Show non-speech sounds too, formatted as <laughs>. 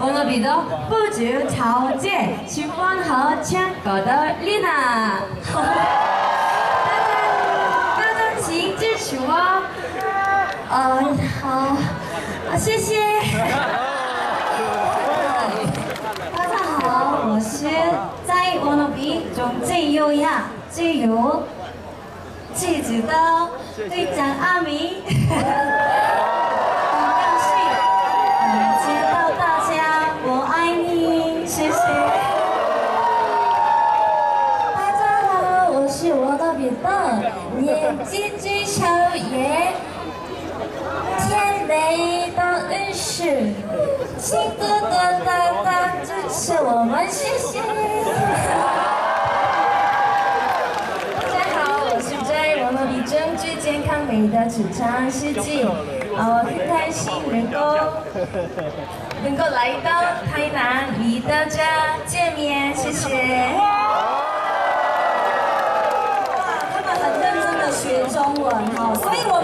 我那边的不足条件，喜欢和唱歌的丽娜。大家大家请支持我。呃，好，谢谢。大家好，我是在我那边中最优雅、最有气质的队长阿明。的年纪最小，也最美的女士，多多多多多支持我们，谢谢。大家好，我是张一萌，以最健康美的职场世界，我很开心能够 <laughs> 能够来到台南与大家见面，谢谢。中文哈，所以我